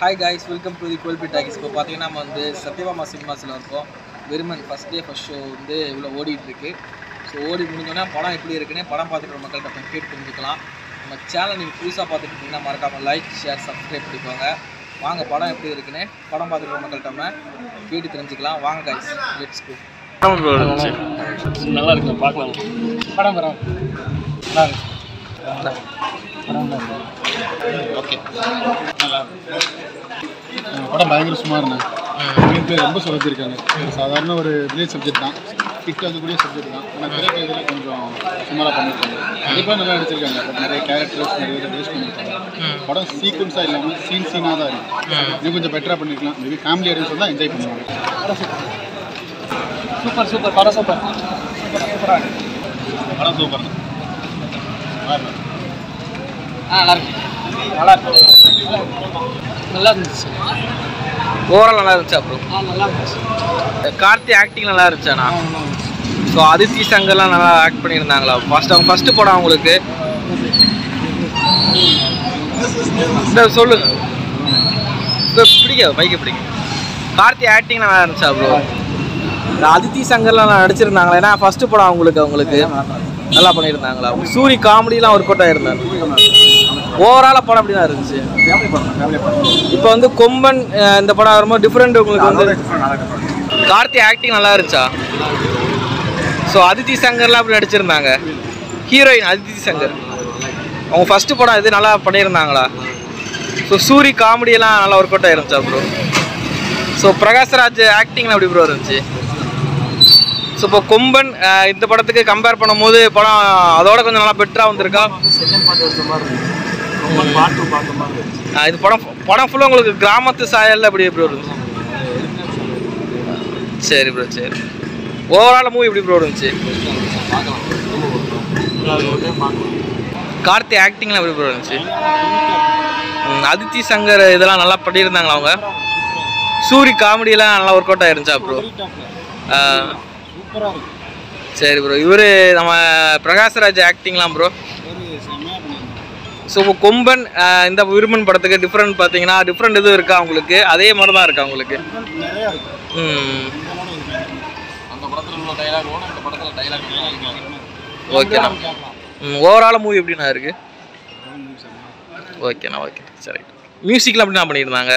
Hi guys welcome to the Colby talkies இப்போ பார்த்தீங்கன்னா நம்ம வந்து சத்யபாமா சினிமாஸில் இருக்கோம். வெறுமன் ஃபஸ்ட் டே ஃபஸ்ட் ஷோ வந்து இவ்வளோ ஓடிட்டுருக்கு ஸோ ஓடி முடிஞ்சோன்னா படம் எப்படி இருக்குன்னு படம் பார்த்துட்டு மக்கள்கிட்ட போய் கேட்டு தெரிஞ்சுக்கலாம். நம்ம சேனல் நீங்கள் புதுசாக பார்த்துட்டு இருந்தீங்கன்னா மறக்காமல் லைக் ஷேர் சப்ஸ்கிரைப் பண்ணிக்கோங்க. வாங்க படம் எப்படி இருக்குன்னு படம் பார்த்துட்டு மக்கள்கிட்ட கேட்டு தெரிஞ்சுக்கலாம். வாங்க காய்ஸ் லெட்ஸ் கோ நல்லா இருக்கு பார்க்கலாம். படம் படம். நல்லா இருக்கு. ஓகே. படம் பயங்கர சுமார்ண்ணே. மூணு பேர் ரொம்ப சொதப்பிருக்காங்க சாதாரண ஒரு வில்லேஜ் சப்ஜெக்ட் தான். ஹிட் ஆகக்கூடிய சப்ஜெக்ட் தான். ஆனால் திரைக்கு இதில் கொஞ்சம் சுமாராக பண்ணியிருக்காங்க கண்டிப்பாக நல்லா நடிச்சிருக்காங்க. பட் நிறைய கேரக்டர்ஸ் நிறைய இதை வேஸ்ட் பண்ணியிருக்காங்க படம் சீக்வன்ஸாக இல்லாமல் சீன் சீனாக தான் இருக்குது இன்னும் கொஞ்சம் பெட்டராக பண்ணியிருக்கலாம் மேபி ஃபேமிலி ஆடியன்ஸ் தான் என்ஜாய் பண்ணுவாங்க. சூப்பர் சூப்பர் படம் சூப்பர் படம் சூப்பர் ஆ நல்லா இருக்கு. நல்லா இருக்கு. நல்லா இருந்துச்சு. ஓவரால் நல்லா இருந்துச்சா ப்ரோ நல்லா இருந்துச்சு. கார்த்தி ஆக்டிங் நல்லா இருந்துச்சாண்ணா? ஸோ அதித்தி சங்கர்லாம் நல்லா ஆக்ட் பண்ணியிருந்தாங்களா? ஃபர்ஸ்ட் அவங்க ஃபஸ்ட்டு படம் அவங்களுக்கு. இந்த சொல்லுங்க இந்த பிடிக்காது பைக்கை பிடிக்கும் கார்த்தி ஆக்டிங் நல்லா இருந்துச்சா ப்ரோ அதித்தி சங்கர்லாம் நடிச்சிருந்தாங்களா ஏன்னா ஃபஸ்ட்டு படம் அவங்களுக்கு அவங்களுக்கு. நல்லா பண்ணியிருந்தாங்களா? சூரி காமெடிலாம் ஒர்க் அவுட் ஆயிருந்தாங்க ஓவராலாக படம் அப்படி தான் இருந்துச்சு இப்போ வந்து கொம்பன் இந்த படம் வரும்போது டிஃப்ரெண்ட் உங்களுக்கு வந்து கார்த்தி ஆக்டிங் நல்லா இருந்துச்சா? ஸோ அதித்தி சங்கர்லாம் அப்படி நடிச்சிருந்தாங்க? ஹீரோயின் அதித்தி சங்கர். அவங்க ஃபஸ்ட்டு படம் இது நல்லா பண்ணியிருந்தாங்களா? ஸோ சூரி காமெடியெல்லாம் நல்லா ஒர்க் அவுட் ஆயிருந்துச்சா ப்ரோ ஸோ பிரகாஷ்ராஜ் ஆக்டிங்லாம் எப்படி ப்ரோ இருந்துச்சு? ஸோ இப்போ கொம்பன் இந்த படத்துக்கு கம்பேர் பண்ணும்போது படம் அதோட கொஞ்சம் நல்லா பெட்டராக வந்திருக்கா? இது படம் படம் ஃபுல்லாக உங்களுக்கு கிராமத்து சாயலில் எப்படி ப்ரோ சரி ப்ரோ சரி. ஓவரால் மூவி எப்படி ப்ரோ இருந்துச்சு? கார்த்தி ஆக்டிங்லாம் எப்படி ப்ரோ இருந்துச்சு? அதித்தி சங்கர் இதெல்லாம் நல்லா பண்ணியிருந்தாங்களா அவங்க? சூரி காமெடியெல்லாம் நல்லா ஒர்க் அவுட் ஆயிருந்துச்சா ப்ரோ சரி ப்ரோ இவர் நம்ம பிரகாஷ்ராஜ் ஆக்டிங்லாம் ப்ரோ ஸோ இப்போ கொம்பன் இந்த விருமன் படத்துக்கு டிஃப்ரெண்ட் பார்த்தீங்கன்னா டிஃப்ரெண்ட் எதுவும் இருக்கா உங்களுக்கு? அதே மாதிரி தான் இருக்கா உங்களுக்கு? ம். ஓகேண்ணா ஓவரால் மூவி எப்படிண்ணா இருக்கு? ஓகேண்ணா ஓகே சரி. மியூசிக்லாம் எப்படிண்ணா பண்ணியிருந்தாங்க?